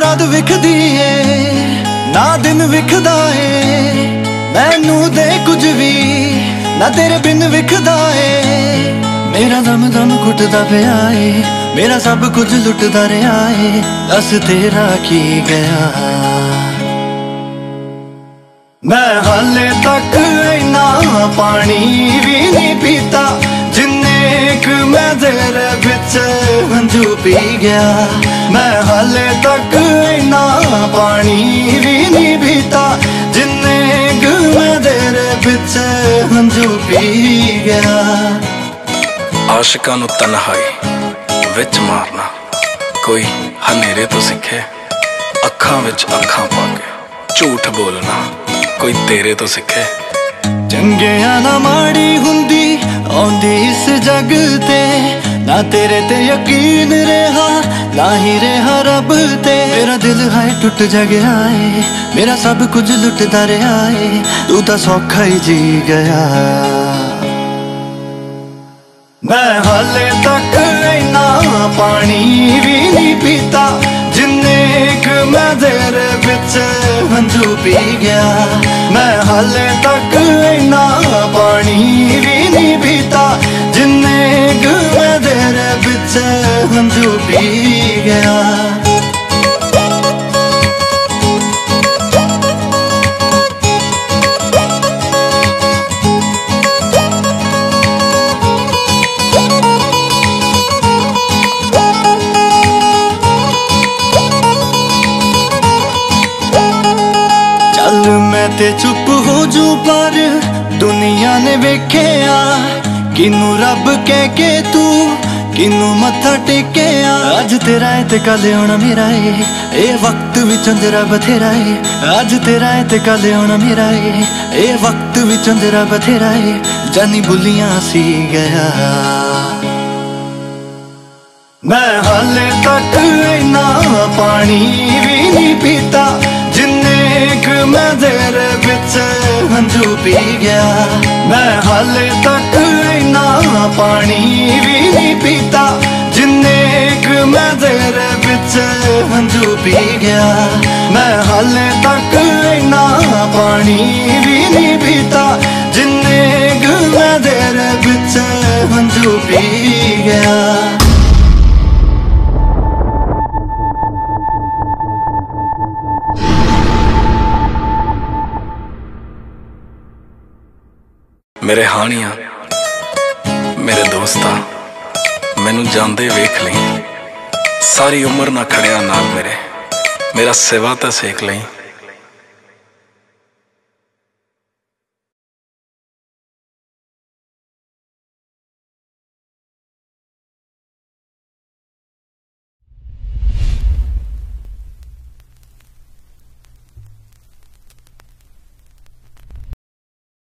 ਰਾਤ ਵਿਖਦੀ ਏ। ਨਾ ਦਿਨ ਵਿਖਦਾ ਏ, ਮੈਨੂੰ ਦੇ ਕੁਝ ਵੀ। ਨਾ ਤੇਰੇ ਬਿਨ ਵਿਖਦਾ ਏ, ਮੇਰਾ ਦਮ ਦਮ ਘੁੱਟਦਾ ਪਿਆ ਏ, ਮੇਰਾ ਸਭ ਕੁਝ ਲੁੱਟਦਾ ਰਿਹਾ ਏ। ਦੱਸ ਤੇਰਾ ਕੀ ਗਿਆ। ਮੈਂ ਹਾਲੇ ਤੱਕ ਇਨਾ ਪਾਣੀ ਵੀ ਨਹੀਂ ਪੀਤਾ। ਤੇਰੇ ਵਿੱਚ ਹੰਝੂ ਪੀ ਗਿਆ। ਮੈਂ ਹਾਲੇ ਤੱਕ ਇਨਾ ਪਾਣੀ ਵੀ ਨਹੀਂ ਪੀਤਾ ਜਿੰਨੇ ਮੈਂ ਤੇਰੇ ਵਿੱਚ ਹੰਝੂ ਪੀ ਗਿਆ। ਆਸ਼ਿਕਾਂ ਨੂੰ ਤਨਹਾਈ ਵਿੱਚ ਮਾਰਨਾ ਕੋਈ ਹਨੇਰੇ ਤੋਂ ਸਿੱਖੇ ਅੱਖਾਂ ਵਿੱਚ ਅੱਖਾਂ ਪਾ ਕੇ ਝੂਠ ਬੋਲਣਾ ਕੋਈ ਤੇਰੇ ਤੋਂ ਸਿੱਖੇ। ਚੰਗਿਆਂ ਨਾ ਮਾੜੀ ਹੁੰਦੀ ਆਉਂਦੀ ਇਸ ਜੱਗ ਤੇ ਨਾ ਤੇਰੇ ਤੇ ਯਕੀਨ ਰਿਹਾ, ਨਾ ਹੀ ਰਿਹਾ ਰੱਬ ਤੇ। ਮੇਰਾ ਦਿਲ ਹੈ ਟੁੱਟ ਜਗਿਆ ਏ, ਮੇਰਾ ਸਭ ਕੁਝ ਲੁੱਟਦਾ ਰਿਹਾ ਏ, ਤੂੰ ਤਾਂ ਸੌਖਾ ਹੀ ਜੀ ਗਿਆ। ਮੈਂ ਹਾਲੇ ਤੱਕ ਇੰਨਾ ਪਾਣੀ ਵੀ ਨਹੀਂ ਪੀਤਾ, ਜਿੰਨੇ ਕੁ ਮੈਂ ਤੇਰੇ ਵਿੱਚ ਹੰਝੂ ਪੀ ਗਿਆ। ਮੈਂ ਹਾਲੇ ਤੱਕ ਪੀ ਗਿਆ। ਚੱਲ ਮੈਂ ਤੇ ਚੁੱਪ ਹੋ ਜੂ, ਪਰ ਦੁਨੀਆ ਨੇ ਵੇਖਿਆ ਕਿਨੂੰ ਰੱਬ ਕਹਿ ਕੇ ਤੂੰ ਕਿਨੂੰ ਮੱਥਾ ਟੇਕਿਆ? ਅੱਜ ਤੇਰਾ ਏ ਤੇ ਕੱਲ ਆਉਣਾ ਮੇਰਾ ਏ। ਇਹ ਵਕਤ ਵੀ ਚੰਦਰਾ ਬਥੇਰਾ ਏ। ਅੱਜ ਤੇਰਾ ਏ ਤੇ ਕੱਲ ਆਉਣਾ ਮੇਰਾ ਏ। ਇਹ ਵਕਤ ਵੀ ਚੰਦਰਾ ਬਥੇਰਾ ਏ। ਜਾਨੀ ਬੁੱਲੀਆਂ ਸੀ ਗਿਆ। ਮੈਂ ਹਾਲੇ ਤੱਕ ਇਨਾ ਪਾਣੀ ਵੀ ਨਹੀਂ ਪੀਤਾ, ਜਿੰਨੇ ਕੁ ਮੈਂ ਤੇਰੇ ਵਿੱਚ ਹੰਝੂ ਪੀ ਗਿਆ। ਮੈਂ ਹਾਲੇ ਤੱਕ ਇਨਾ ਪਾਣੀ ਵੀ ਨਹੀਂ ਪੀਤਾ ਜਿੰਨੇ ਕੁ ਮੈਂ ਤੇਰੇ ਵਿੱਚ ਹੰਝੂ ਪੀ ਗਿਆ ਮੈਂ ਹਾਲੇ ਤੱਕ ਇਨਾ ਪਾਣੀ ਵੀ ਨਹੀਂ ਪੀਤਾ ਜਿੰਨੇ ਕੁ ਮੈਂ ਤੇਰੇ ਵਿੱਚ ਹੰਝੂ ਪੀ ਗਿਆ ਮੇਰੇ ਹਾਣੀਆਂ ਮੇਰੇ ਦੋਸਤਾ, ਮੈਨੂੰ ਜਾਂਦੇ ਵੇਖ ਲਈ। ਸਾਰੀ ਉਮਰ ਨਾ ਖੜਿਆ ਨਾਲ ਮੇਰੇ। ਮੇਰਾ ਸਿਵਾ ਤਾਂ ਸੇਕ ਲਈ।